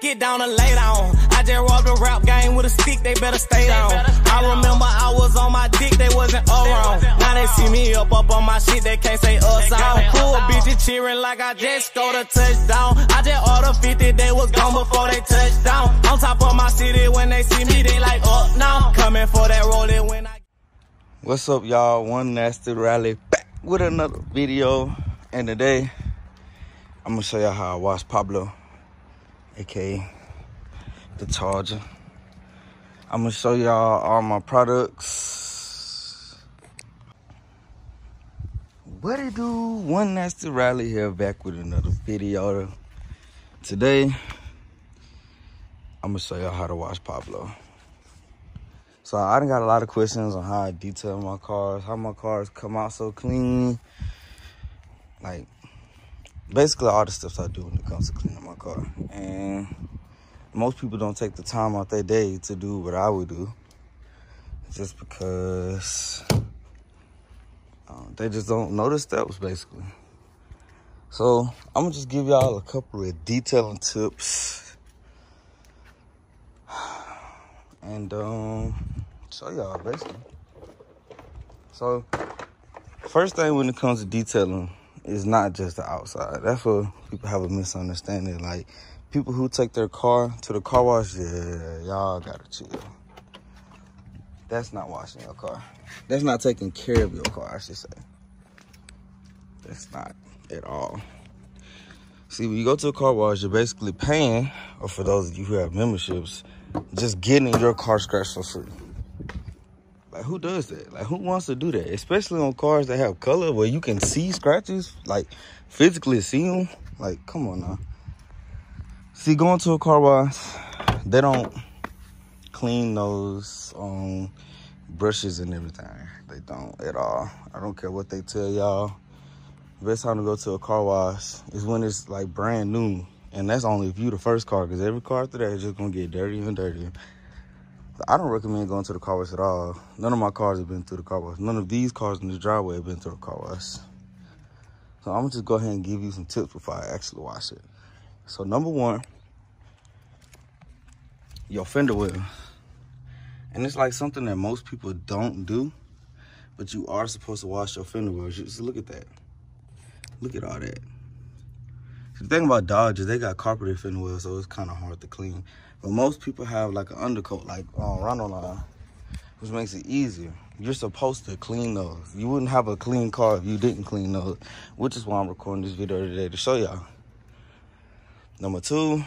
get down and lay down. I just robbed a rap game with a stick, they better stay down. I remember I was on my dick, they wasn't around. Now they see me up up on my shit, they can't say us out. Cool bitches cheering like I just scored a touchdown. I just ordered 50, they was gone before they touched down. On top of my city, when they see me, they like oh, up now. Coming for that rolling when I. What's up, y'all? One Nasty Rally back with another video. And today, I'm gonna show y'all how I wash Pablo, aka the Charger. I'm gonna show y'all all my products. What it do? One Nasty Rally here back with another video. Today, I'm gonna show y'all how to wash Pablo. So I done got a lot of questions on how I detail my cars, how my cars come out so clean. Like, basically all the stuff I do when it comes to cleaning my car. And most people don't take the time out their day to do what I would do. Just because um, they just don't know the steps, basically. So I'm gonna just give y'all a couple of detailing tips. And um, show y'all basically. So first thing when it comes to detailing is not just the outside. That's where people have a misunderstanding. Like people who take their car to the car wash, yeah, y'all gotta chill. That's not washing your car. That's not taking care of your car, I should say. That's not at all. See, when you go to a car wash, you're basically paying, or for those of you who have memberships, just getting your car scratched for free. Like, who does that? Like, who wants to do that? Especially on cars that have color where you can see scratches, like, physically see them. Like, come on now. See, going to a car wash, they don't clean those um, brushes and everything. They don't at all. I don't care what they tell y'all. Best time to go to a car wash is when it's like brand new. And that's only if you the first car, because every car after that is just gonna get dirtier and dirtier. I don't recommend going to the car wash at all. None of my cars have been through the car wash. None of these cars in the driveway have been through the car wash. So I'm gonna just go ahead and give you some tips before I actually wash it. So number one, your fender well. And it's like something that most people don't do, but you are supposed to wash your fender wells. Just look at that. Look at all that. The thing about Dodge is they got carpeted fender wells, so it's kind of hard to clean. But most people have like an undercoat, like on uh, Ronald line, which makes it easier. You're supposed to clean those. You wouldn't have a clean car if you didn't clean those, which is why I'm recording this video today to show y'all. Number two,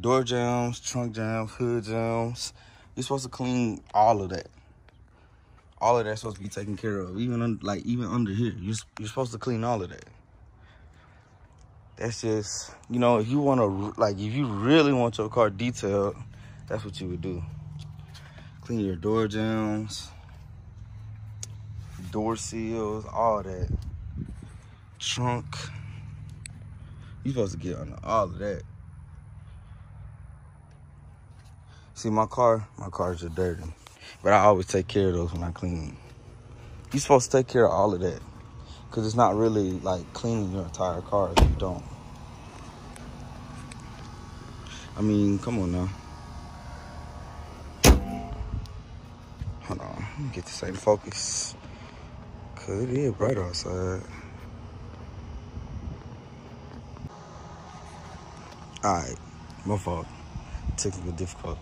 door jambs, trunk jambs, hood jambs. You're supposed to clean all of that. All of that's supposed to be taken care of. Even like even under here, you're, you're supposed to clean all of that. That's just, you know, if you want to, like, if you really want your car detailed, that's what you would do. Clean your door jambs, door seals, all that. Trunk. You're supposed to get under all of that. See, my car, my cars are dirty. But I always take care of those when I clean. You're supposed to take care of all of that. Because it's not really like cleaning your entire car if you don't. I mean, come on now. Hold on, let me get this in focus. Cause it is bright outside. Alright, my fault. Technical difficulty.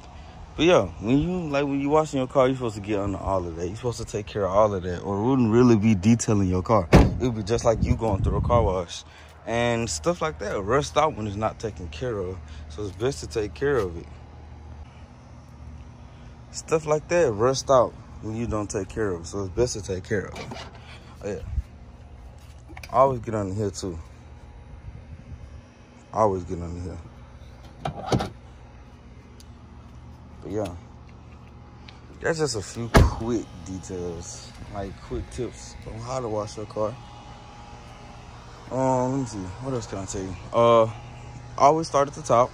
But yeah, when you like when you washing your car, you're supposed to get under all of that. You're supposed to take care of all of that, or it wouldn't really be detailing your car. It would be just like you going through a car wash and stuff like that. Rust out when it's not taken care of, so it's best to take care of it. Stuff like that rust out when you don't take care of it, so it's best to take care of it. Yeah, always get under here too. Always get under here. But yeah, that's just a few quick details, like quick tips on how to wash your car. Um, let me see. What else can I tell you? Uh, always start at the top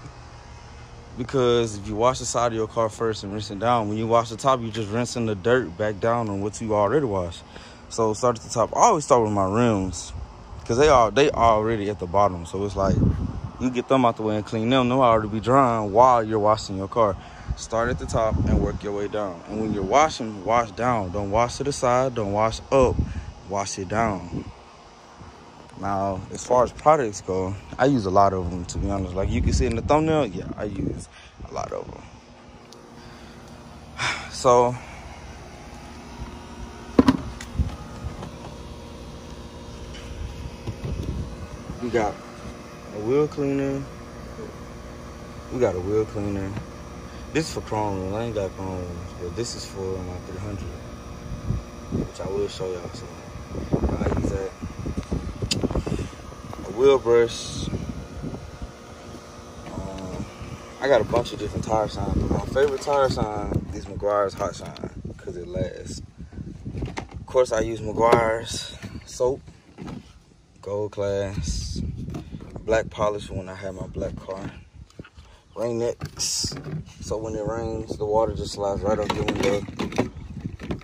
because if you wash the side of your car first and rinse it down, when you wash the top, you're just rinsing the dirt back down on what you already washed. So start at the top. I always start with my rims because they are they already at the bottom. So it's like you get them out the way and clean them. Them to be drying while you're washing your car. Start at the top and work your way down. And when you're washing, wash down. Don't wash to the side. Don't wash up. Wash it down. Now, as far as products go, I use a lot of them, to be honest. Like you can see in the thumbnail, yeah, I use a lot of them. So, we got a wheel cleaner. We got a wheel cleaner. This is for chrome. I ain't got chrome but this is for my 300, which I will show y'all. So I use that. A wheel brush. Um, I got a bunch of different tire signs, but my favorite tire sign is Meguiar's Hot Shine because it lasts. Of course, I use Meguiar's soap, gold class, black polish when I have my black car So when it rains, the water just slides right off your window.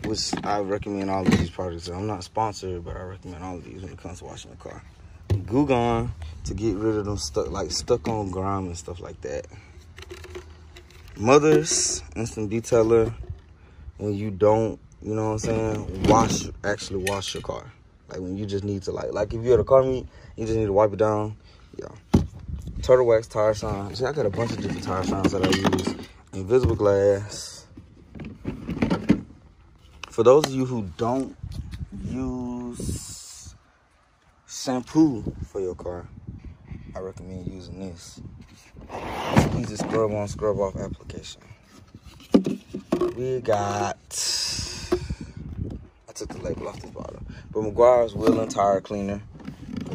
Which I recommend all of these products. I'm not sponsored, but I recommend all of these when it comes to washing the car. Goo to get rid of them stuck like stuck on grime and stuff like that. Mothers Instant Detailer when you don't, you know what I'm saying, wash actually wash your car. Like when you just need to like like if you're at a car meet, you just need to wipe it down. Yeah. Turtle Wax tire shine. See, I got a bunch of different tire shines that I use. Invisible glass. For those of you who don't use shampoo for your car, I recommend using this. Easy scrub on, scrub off application. We got, I took the label off this bottle, but Meguiar's Wheel and Tire Cleaner.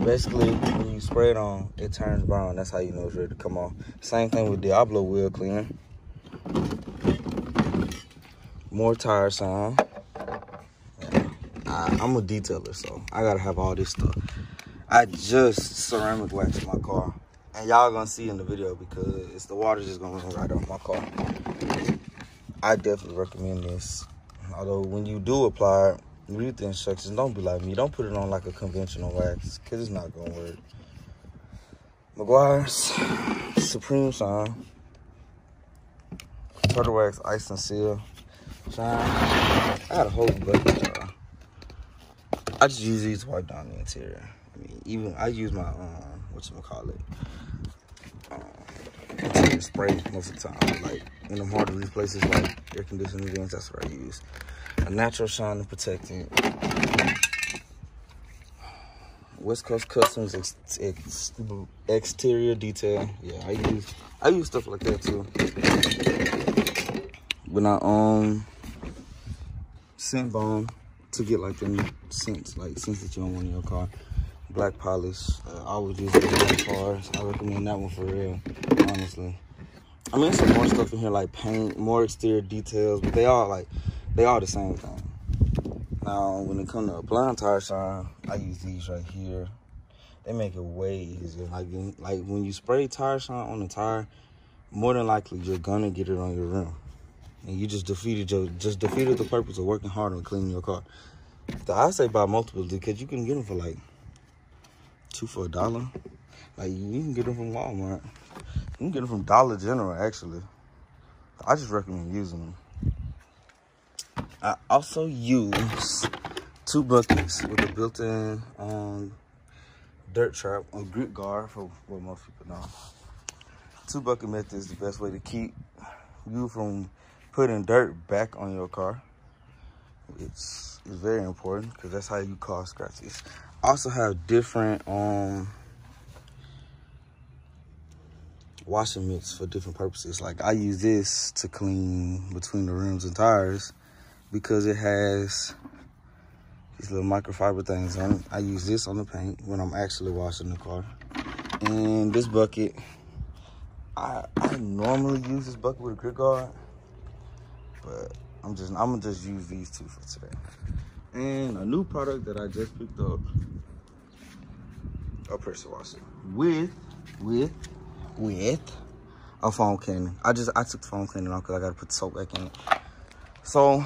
Basically, when you spray it on, it turns brown. That's how you know it's ready to come off. Same thing with Diablo wheel cleaner. More tire sign. I, am a detailer, so I gotta have all this stuff. I just ceramic waxed my car. And y'all gonna see in the video because it's the water just gonna run right off my car. I definitely recommend this. Although when you do apply it, read the instructions. Don't be like me. Don't put it on like a conventional wax because it's not going to work. Meguiar's Supreme Shine. Turtle Wax Ice and Seal. Shine. I got a whole bucket jar. I just use these to wipe down the interior. I mean, even I use my, um, what you call it, um, spray most of the time. Like, in them hard to reach places like air conditioning vents, that's what I use a natural shine to protect it. West Coast Customs ex ex exterior detail. Yeah, I use I use stuff like that too. When I um scent bomb to get like them scents, like scents that you don't want in your car. Black polish. Uh, I always use in cars. I recommend that one for real, honestly. I mean, some more stuff in here like paint, more exterior details, but they all like they all the same thing. Now, when it comes to applying tire shine, I use these right here. They make it way easier. Like, like when you spray tire shine on the tire, more than likely you're gonna get it on your rim. And you just defeated your just defeated the purpose of working hard on cleaning your car. I say buy multiples because you can get them for like two for a dollar. Like you can get them from Walmart. You can get them from Dollar General actually. I just recommend using them. I also use two buckets with a built-in um, dirt trap or grit guard for what most people know. Two bucket method is the best way to keep you from putting dirt back on your car. It's, it's very important because that's how you cause scratches. Also have different um washing mix for different purposes. Like I use this to clean between the rims and tires because it has these little microfiber things on it. I use this on the paint when I'm actually washing the car. And this bucket, I, I normally use this bucket with a grit guard, but I'm just, I'm gonna just use these two for today. And a new product that I just picked up, a pressure washer with, with, with a foam cannon. I just, I took the foam cannon off because I gotta put the soap back in it. So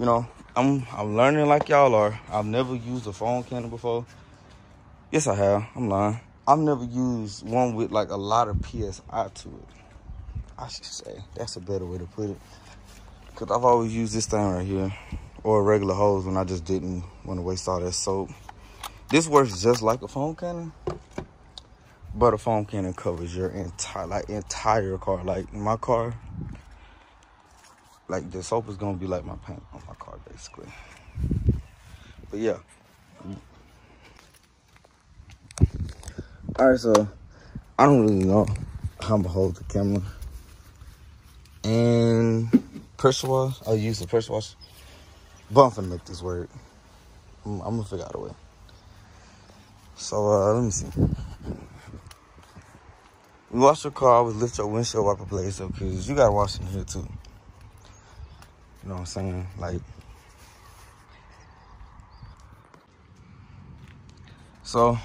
you know, I'm I'm learning like y'all are. I've never used a foam cannon before. Yes, I have. I'm lying. I've never used one with like a lot of PSI to it. I should say. That's a better way to put it. Cause I've always used this thing right here or a regular hose when I just didn't want to waste all that soap. This works just like a foam cannon, but a foam cannon covers your entire like entire car. Like my car, like the soap is gonna be like my paint on my car basically. But yeah. All right, so I don't really know how gonna hold the camera and pressure wash. I'll use the pressure wash, but I'm gonna make this work. I'm, I'm gonna figure out a way. So uh, let me see. You wash your car, always lift your windshield wiper blades up because you gotta wash in here too. You know what I'm saying? Like, so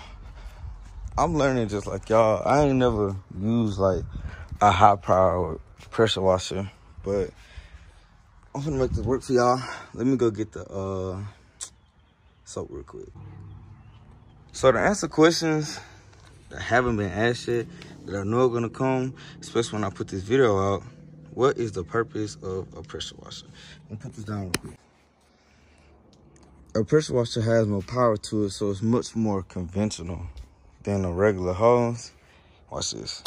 I'm learning just like y'all. I ain't never used like a high power pressure washer, but I'm gonna make this work for y'all. Let me go get the uh, soap real quick. So to answer questions that haven't been asked yet, that I know are gonna come, especially when I put this video out, what is the purpose of a pressure washer? Me put this down real quick. A pressure washer has more power to it, so it's much more conventional than a regular hose. Watch this.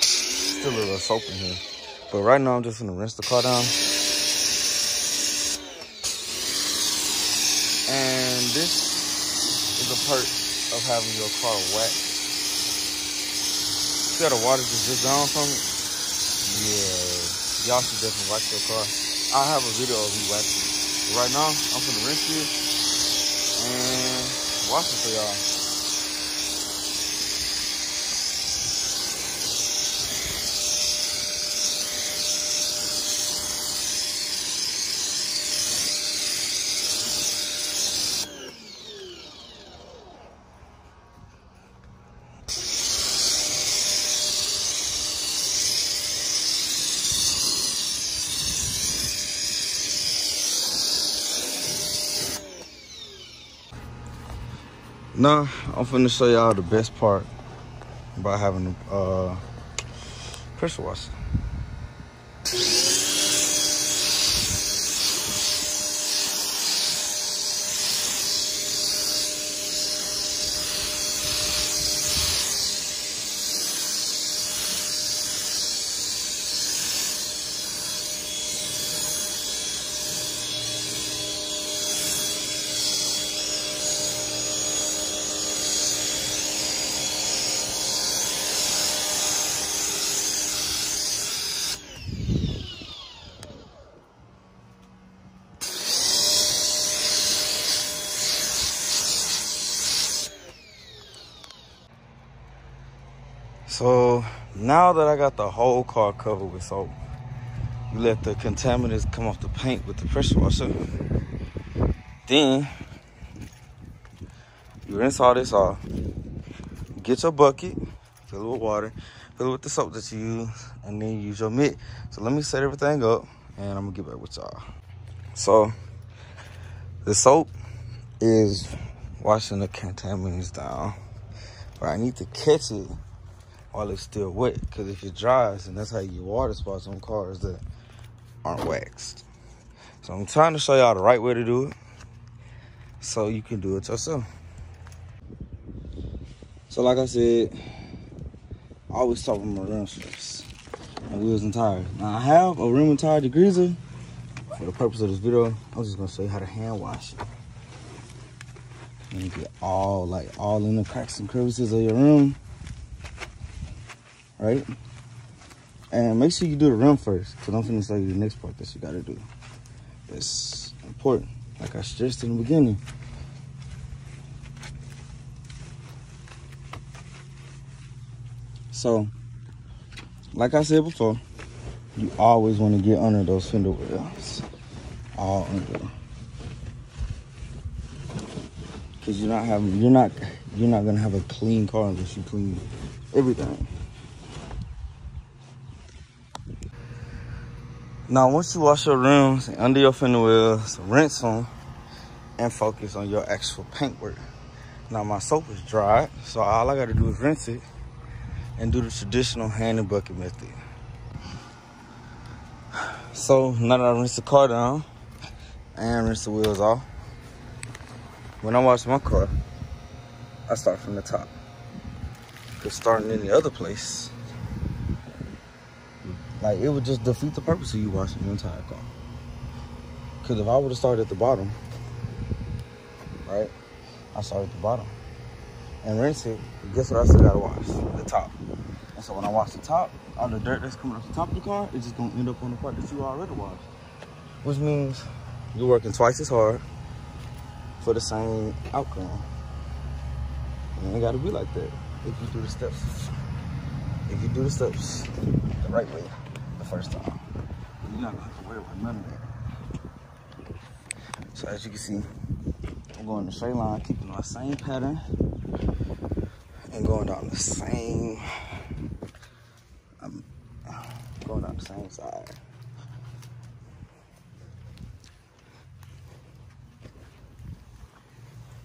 Still a little soap in here. But right now I'm just gonna rinse the car down. And this is a perk of having your car wet. See how the water just drips down from it? Y'all should definitely wax your car. I'll have a video of me waxing right now, I'm gonna rinse it and wash it for y'all. I'm finna show y'all the best part about having a uh, pressure washer. So now that I got the whole car covered with soap, you let the contaminants come off the paint with the pressure washer. Then you rinse all this off. Get your bucket, fill it with water, fill it with the soap that you use, and then use your mitt. So let me set everything up and I'm gonna get back with y'all. So the soap is washing the contaminants down. But I need to catch it while it's still wet. Because if it dries, and that's how you water spots on cars that aren't waxed. So I'm trying to show y'all the right way to do it so you can do it yourself. So like I said, I always talk about my rims first. My wheels and tires. Now I have a rim and tire degreaser. For the purpose of this video, I'm just gonna show you how to hand wash it. And get all like all in the cracks and crevices of your rim right? And make sure you do the rim first, because I'm finna tell you the next part that you gotta do. It's important, like I stressed in the beginning. So, like I said before, you always want to get under those fender wells, all under. Cause you're not having, you're not, you're not gonna have a clean car unless you clean everything. Now, once you wash your rims and under your fender wells, rinse them, and focus on your actual paintwork. Now my soap is dried, so all I gotta do is rinse it and do the traditional hand and bucket method. So now that I rinse the car down and rinse the wheels off, when I wash my car, I start from the top. Cause starting in the other place, like it would just defeat the purpose of you washing your entire car. Cause if I would have started at the bottom, right? I started at the bottom and rinse it. Guess what I still gotta wash? The top. And so when I wash the top, all the dirt that's coming off the top of the car is just gonna end up on the part that you already washed. Which means you're working twice as hard for the same outcome. And it gotta be like that if you do the steps. If you do the steps the right way first time, you're not gonna have to worry about none of that. So as you can see, I'm going the straight line, keeping my same pattern and going down the same, I'm going down the same side.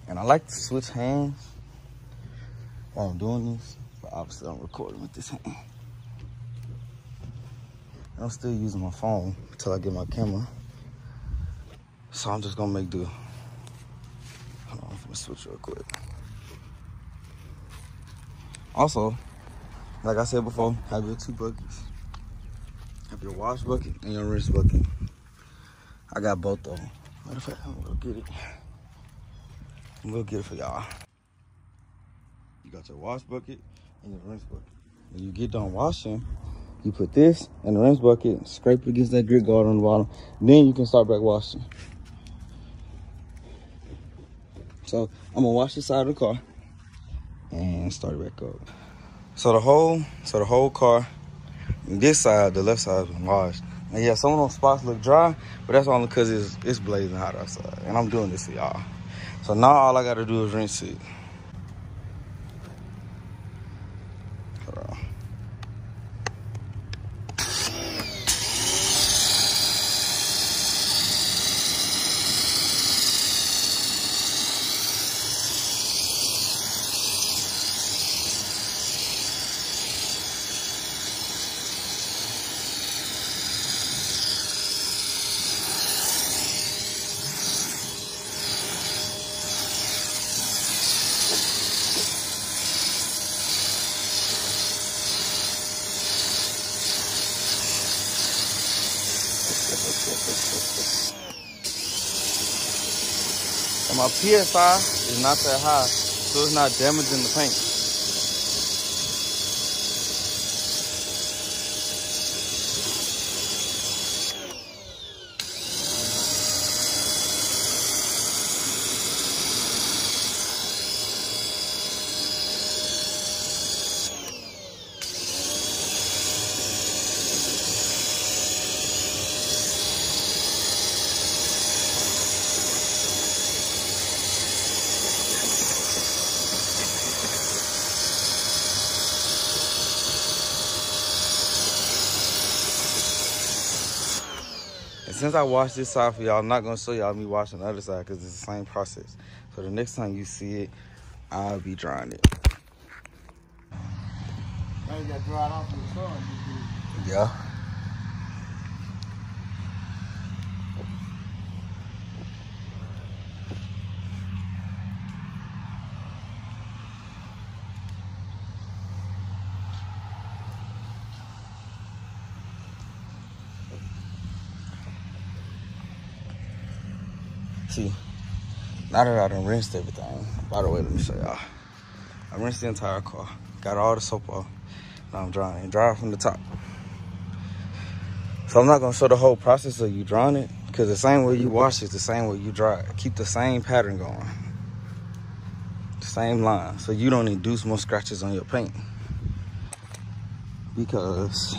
And I like to switch hands while I'm doing this, but obviously I'm recording with this hand. I'm still using my phone until I get my camera. So I'm just gonna make do. Hold on, I'm gonna switch real quick. Also, like I said before, have your two buckets. Have your wash bucket and your rinse bucket. I got both of them. Matter of fact, I'm gonna get it. I'm gonna get it for y'all. You got your wash bucket and your rinse bucket. When you get done washing, you put this in the rinse bucket, scrape it against that grit guard on the bottom. Then you can start back washing. So I'm gonna wash the side of the car and start it back up. So the whole, so the whole car, this side, the left side has been washed. And yeah, some of those spots look dry, but that's only because it's, it's blazing hot outside. And I'm doing this for y'all. So now all I gotta do is rinse it. PSI is not that high, so it's not damaging the paint. And since I washed this side for y'all, I'm not gonna show y'all me washing the other side because it's the same process. So the next time you see it, I'll be drying it. Now you got dried off in the sun. you Yeah. See, now that I done rinsed everything, by the way, let me show y'all. I rinsed the entire car, got all the soap off. Now I'm drying it, dry from the top. So I'm not gonna show the whole process of you drying it, because the same way you wash it, the same way you dry it. Keep the same pattern going. Same line, so you don't induce more scratches on your paint. Because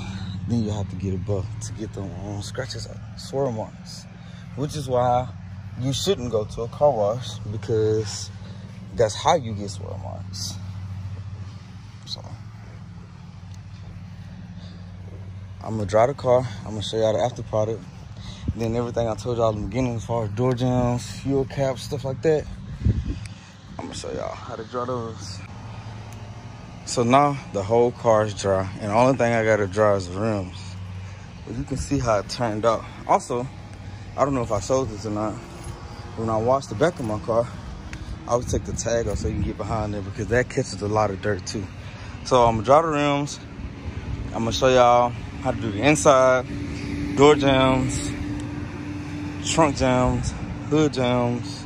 then you have to get a buff to get the um, scratches out, swirl marks. Which is why you shouldn't go to a car wash, because that's how you get swirl marks. So. I'm gonna dry the car. I'm gonna show y'all the after product. Then everything I told y'all in the beginning as far as door jambs, fuel caps, stuff like that. I'm gonna show y'all how to dry those. So now the whole car is dry, and the only thing I gotta dry is the rims. But you can see how it turned out. Also, I don't know if I showed this or not. When I wash the back of my car, I would take the tag off so you can get behind there because that catches a lot of dirt too. So I'm gonna draw the rims. I'm gonna show y'all how to do the inside, door jambs, trunk jambs, hood jambs,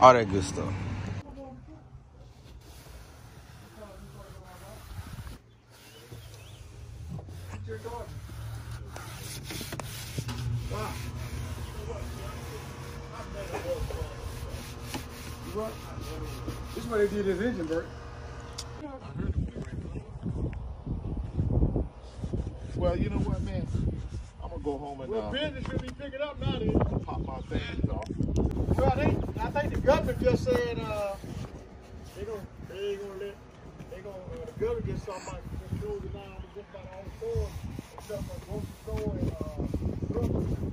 all that good stuff. Is what they did his engine, Bert. Well, you know what, man? I'm gonna go home and Well, uh, business should be picking up now. Then. pop my things off. Well, I think I think the government just said uh, they gonna they ain't gonna let they gonna uh, the government just talking about just closing down just about all the stores except for grocery store and uh, drugstore.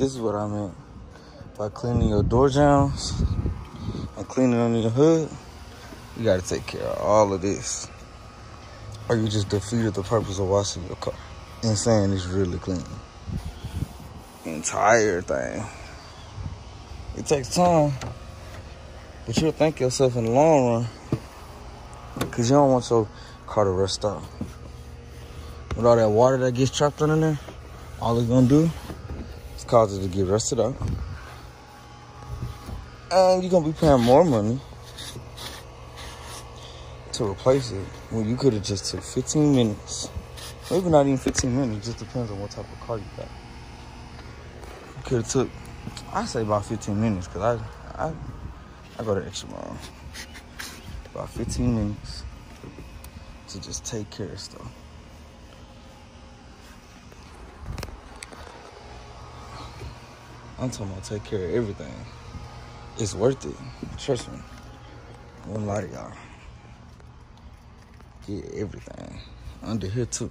This is what I meant by cleaning your door jambs and cleaning under your hood. You gotta take care of all of this, or you just defeated the purpose of washing your car and saying it's really clean. Entire thing. It takes time, but you'll thank yourself in the long run because you don't want your car to rust out. With all that water that gets trapped under there, all it's gonna do is cause it to get rusted out. And you're gonna be paying more money to replace it when you could have just took 15 minutes. Maybe not even 15 minutes, it just depends on what type of car you got. You could have took, I say about 15 minutes, cause I, I, I go the extra mile. About 15 minutes to just take care of stuff. I'm talking about take care of everything. It's worth it. Trust me. I won't lie to y'all. Get everything. Under here too.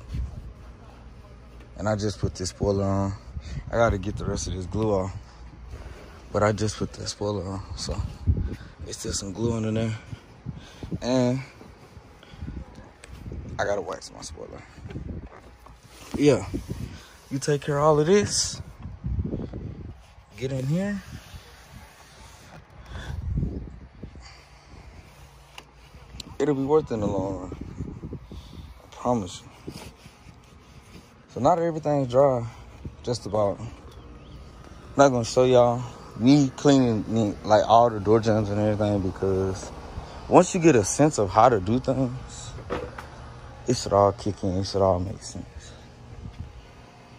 And I just put this spoiler on. I gotta get the rest of this glue off. But I just put that spoiler on. So it's still some glue under there. And I gotta wax my spoiler. Yeah. You take care of all of this get in here. It'll be worth it in the long run. I promise you. So not everything's dry. Just about. I'm not gonna show y'all me cleaning like all the door jambs and everything because once you get a sense of how to do things, it should all kick in. It should all make sense.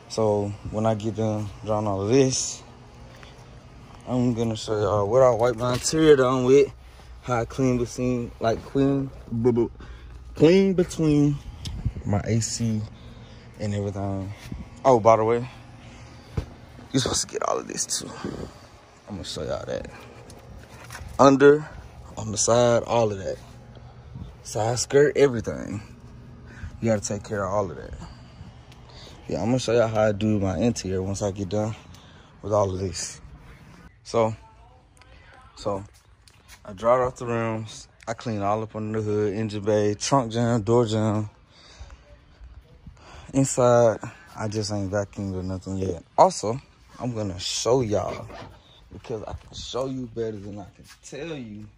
So when I get done drawing all of this, I'm gonna show y'all what I wipe my interior down with, how I clean between, like clean, clean between my AC and everything. Oh, by the way, you're supposed to get all of this too. I'm gonna show y'all that. Under, on the side, all of that. Side skirt, everything. You gotta take care of all of that. Yeah, I'm gonna show y'all how I do my interior once I get done with all of this. So, so I dried off the rims. I cleaned all up under the hood, engine bay, trunk jamb, door jamb. Inside, I just ain't vacuumed or nothing yet. Also, I'm gonna show y'all because I can show you better than I can tell you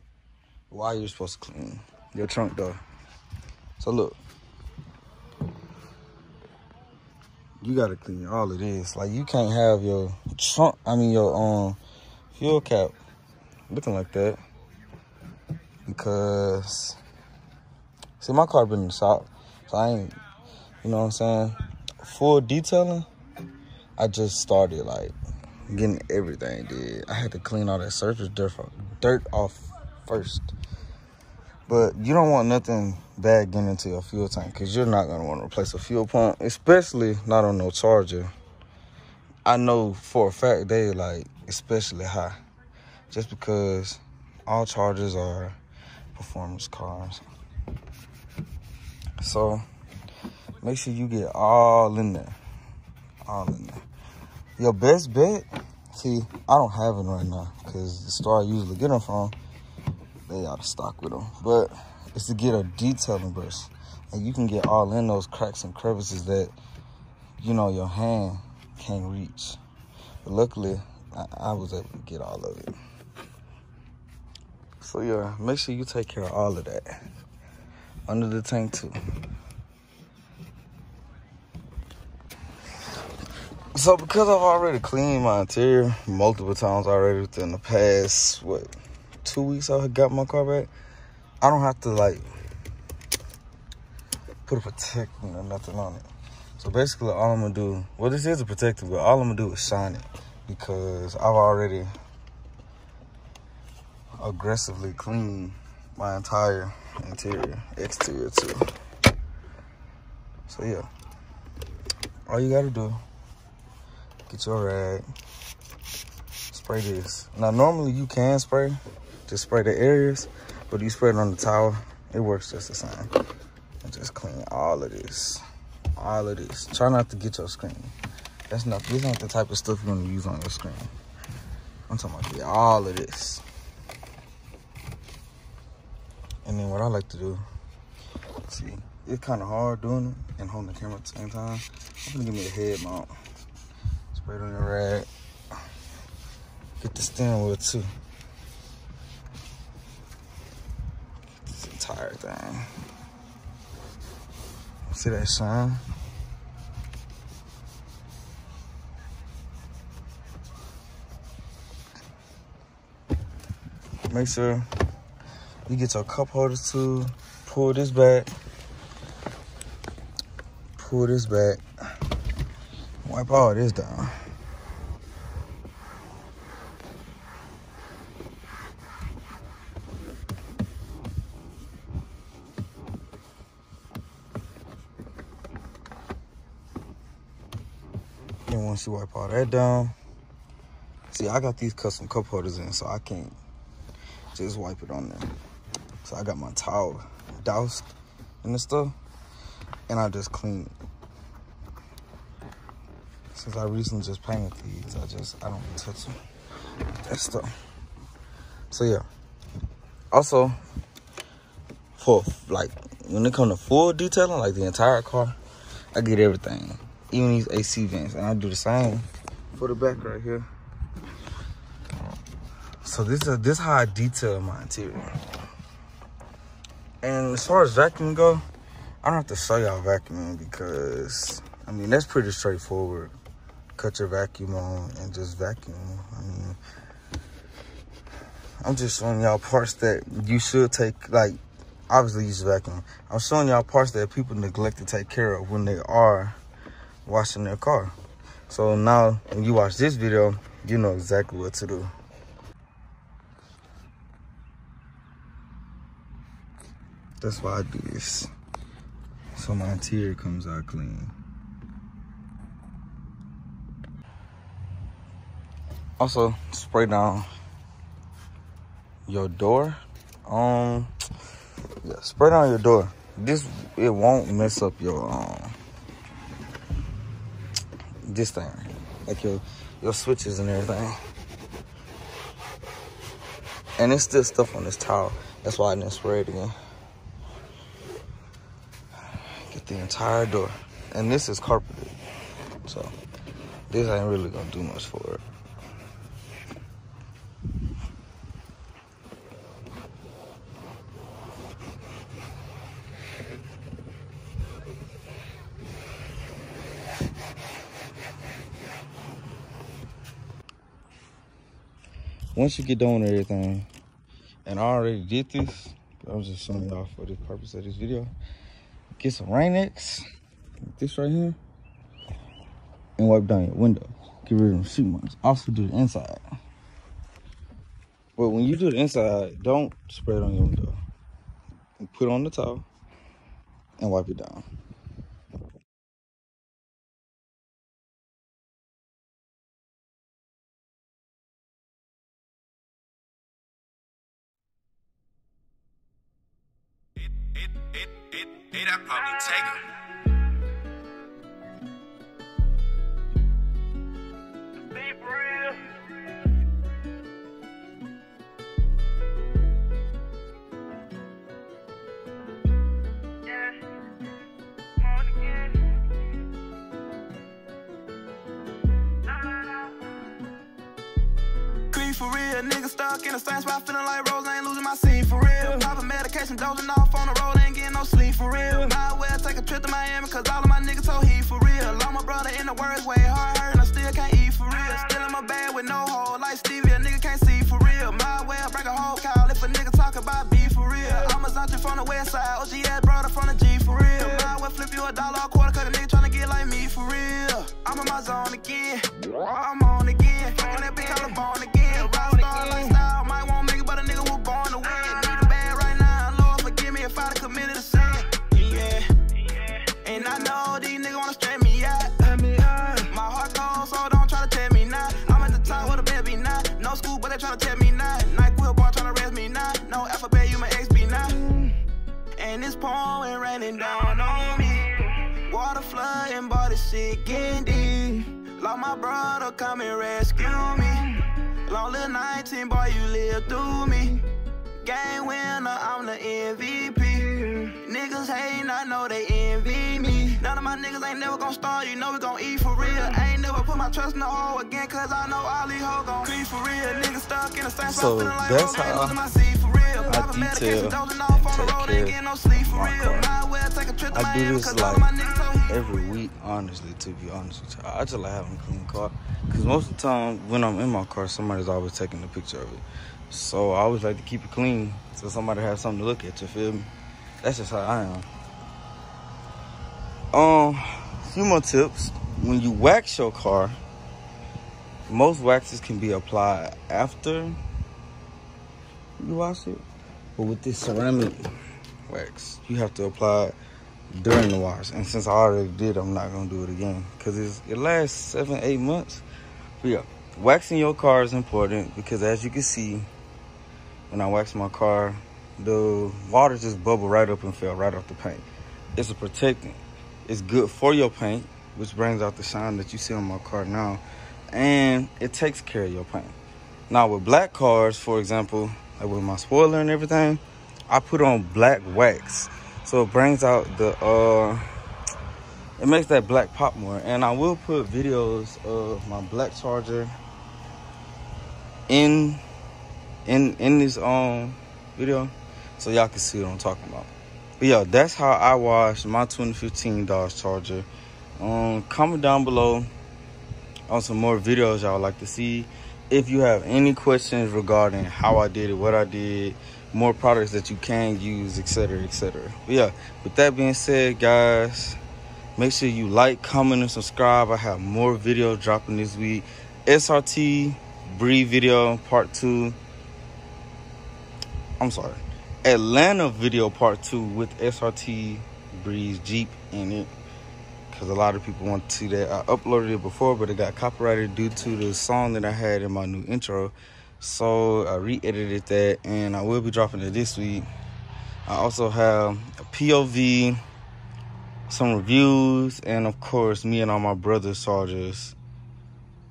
why you're supposed to clean your trunk door. So look, you gotta clean all of this. Like you can't have your trunk, I mean your um fuel cap looking like that because see my car been shop so I ain't you know what I'm saying full detailing I just started like getting everything did. I had to clean all that surface dirt, dirt off first. But you don't want nothing bad getting into your fuel tank because you're not gonna want to replace a fuel pump, especially not on no charger. I know for a fact they like especially high, just because all chargers are performance cars. So make sure you get all in there, all in there. Your best bet, see, I don't have it right now because the store I usually get them from, they out of stock with them. But it's to get a detailing brush. And you can get all in those cracks and crevices that, you know, your hand can't reach. But luckily, I, I was able to get all of it. So yeah, make sure you take care of all of that. Under the tank too. So because I've already cleaned my interior multiple times already within the past, what, two weeks I got my car back, I don't have to like put a protectant or nothing on it. So basically all I'm gonna do, well this is a protector, but all I'm gonna do is shine it because I've already aggressively cleaned my entire interior, exterior too. So yeah, all you gotta do, get your rag, spray this. Now normally you can spray, just spray the areas, but you spray it on the towel, it works just the same. And just clean all of this, all of this. Try not to get your screen. That's not, this ain't the type of stuff you're gonna use on your screen. I'm talking about all of this. And then what I like to do, see, it's kind of hard doing it and holding the camera at the same time. I'm gonna give me a head mount. Spray it on the rag. Get the steering wheel too. This entire thing. See that shine? Make sure you get your cup holders too. Pull this back. Pull this back. Wipe all this down. And once you wipe all that down, see, I got these custom cup holders in, so I can't just wipe it on there. So I got my towel doused in the stuff, and I just clean it. Since I recently just painted these, I just, I don't touch them. That stuff. So yeah. Also, for like, when it comes to full detailing, like the entire car, I get everything even these AC vents. And I do the same for the back right here. So this is this how I detail my interior. And as far as vacuum go, I don't have to show y'all vacuuming because I mean that's pretty straightforward. Cut your vacuum on and just vacuum. I mean I'm just showing y'all parts that you should take like obviously use vacuum. I'm showing y'all parts that people neglect to take care of when they are washing their car. So now when you watch this video, you know exactly what to do. That's why I do this. So my interior comes out clean. Also, spray down your door. Um, yeah, spray down your door. This, it won't mess up your, um, this thing, like your your switches and everything. And there's still stuff on this towel. That's why I didn't spray it again. Get the entire door. And this is carpeted. So this ain't really gonna do much for it. once you get done with everything, and I already did this, I was just showing y'all for the purpose of this video. Get some Rain-X, this right here, and wipe down your window. Get rid of them sheet marks. Also do the inside. But when you do the inside, don't spray it on your window. Put on the towel and wipe it down. It, it, it, it, it, I probably take it. for real. Nigga stuck in the same spot, feeling like Rose, I ain't losing my scene for real. Popping medication, dozing off on the road, ain't getting no sleep for real. Mm. Might well take a trip to Miami, cause all of my niggas told he for real. All my brother in the worst way, hard hurt, and I still can't eat for real. Still in my bag with no hole, like Stevie, a nigga can't see for real. Might well break a whole cow if a nigga talk about beef for real. I'm a Zanti from the west side, OGS brother from the G for real. Might well flip you a dollar a quarter, cause a nigga tryna get like me for real. I'm in my zone again, I'm on again. Fucking that bitch, call born again. My brother come and rescue me. Long little 19, boy, you live through me. Game winner, I'm the MVP. Niggas hating, I know they envy me. None of my niggas ain't never gonna start, you know we gon' eat for real. I ain't never put my trust in the hole again, cause I know all these hoes gon' creep for real. Niggas stuck in the same spot, So feeling like that's how my real. I detail dozing off on the and take care ain't getting no sleep for of my car. Might well take a trip to I do this cause all of my niggas told like every week, honestly, to be honest with you. I just like having a clean car. Because most of the time, when I'm in my car, somebody's always taking a picture of it. So I always like to keep it clean so somebody has something to look at, you feel me? That's just how I am. Um, few more tips. When you wax your car, most waxes can be applied after you wash it. But with this ceramic wax, you have to apply it during the wash. And since I already did, I'm not gonna do it again because it lasts seven, eight months. But yeah, waxing your car is important because as you can see, when I waxed my car, the water just bubbled right up and fell right off the paint. It's a protectant. It's good for your paint, which brings out the shine that you see on my car now, and it takes care of your paint. Now with black cars, for example, like with my spoiler and everything, I put on black wax. So it brings out the uh it makes that black pop more. And I will put videos of my black charger in in in this um video so y'all can see what I'm talking about. But yeah, that's how I wash my 2015 Dodge Charger. Um comment down below on some more videos y'all like to see. If you have any questions regarding how I did it, what I did, more products that you can use, etc., etc. But yeah, with that being said, guys, make sure you like, comment, and subscribe. I have more videos dropping this week. SRT Bree video part two. I'm sorry, Atlanta video part two with SRT Breeze Jeep in it. Because a lot of people want to see that. I uploaded it before, but it got copyrighted due to the song that I had in my new intro. So I re-edited that and I will be dropping it this week. I also have a POV, some reviews, and of course me and all my brothers soldiers,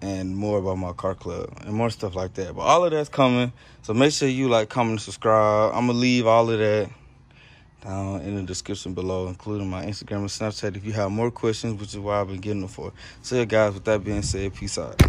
and more about my car club and more stuff like that. But all of that's coming. So make sure you like, comment, subscribe. I'm gonna leave all of that down in the description below, including my Instagram and Snapchat if you have more questions, which is why I've been getting them for. So yeah guys, with that being said, peace out.